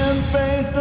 in faith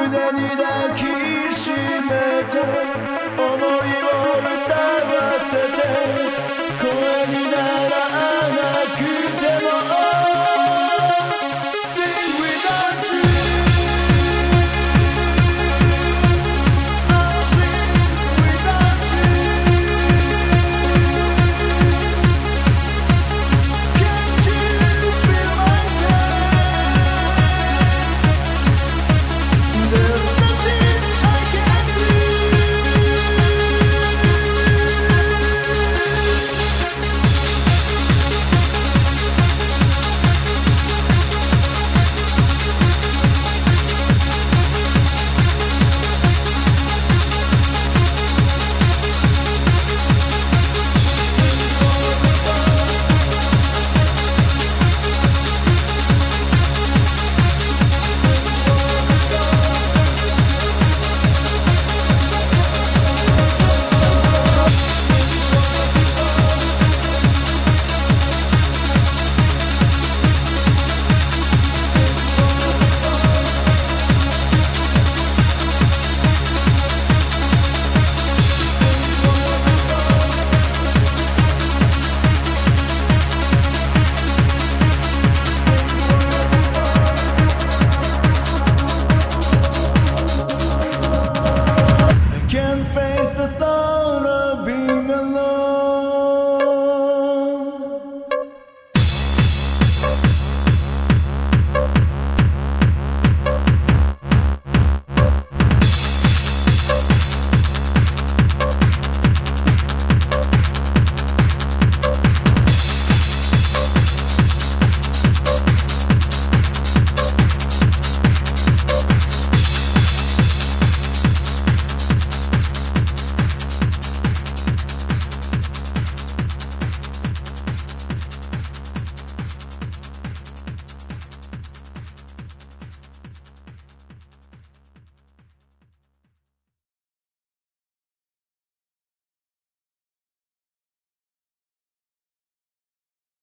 胸に抱きしめて思いを歌わせて。